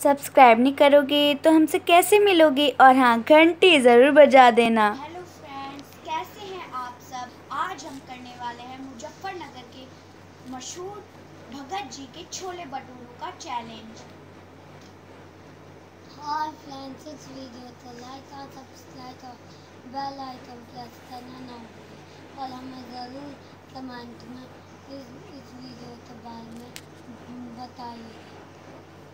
Subscribe नहीं करोगे तो हमसे कैसे मिलोगे? और हाँ घंटी ज़रूर बजा देना। हेलो फ्रेंड्स कैसे हैं आप सब? आज हम करने वाले हैं मुजफ्फरनगर के मशहूर भगत जी के छोले भटूरों का चैलेंज हाय फ्रेंड्स इस वीडियो को लाइक और सब्सक्राइब और बेल आइकन प्रेस करना ना भूलें। और हमें ज़रूर कमेंट में इस इस वीडियो के बारे में बताइए।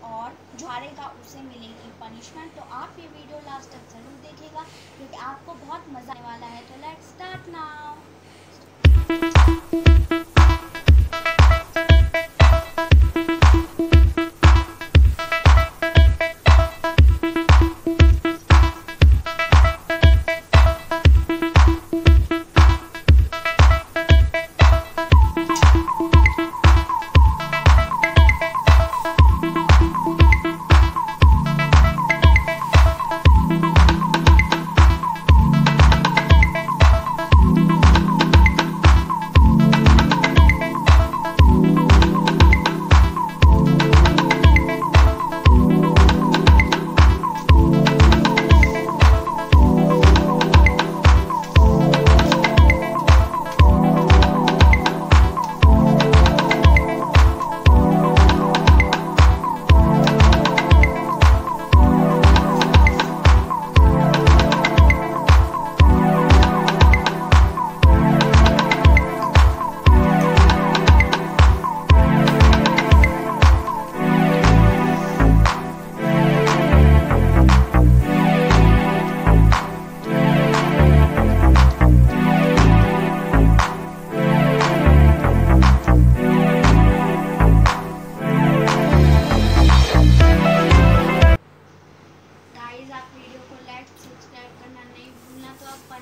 और झारेगा उसे मिलेगी पनिशमेंट तो आप ये वीडियो लास्ट तक ज़रूर देखेगा क्योंकि आपको बहुत मज़ा आने वाला है। तो लेट स्टार्ट नाउ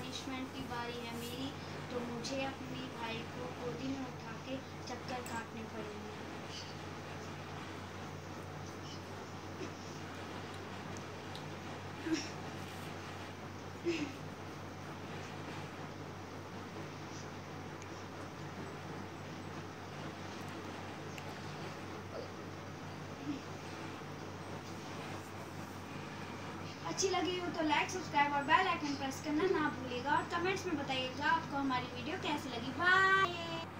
पनिशमेंट की बारी है मेरी तो मुझे अपने भाई को गोदी में उठा के चक्कर अच्छी लगी हो तो लाइक सब्सक्राइब और बेल आइकन प्रेस करना ना भूलेगा और कमेंट्स में बताइएगा आपको हमारी वीडियो कैसी लगी। बाय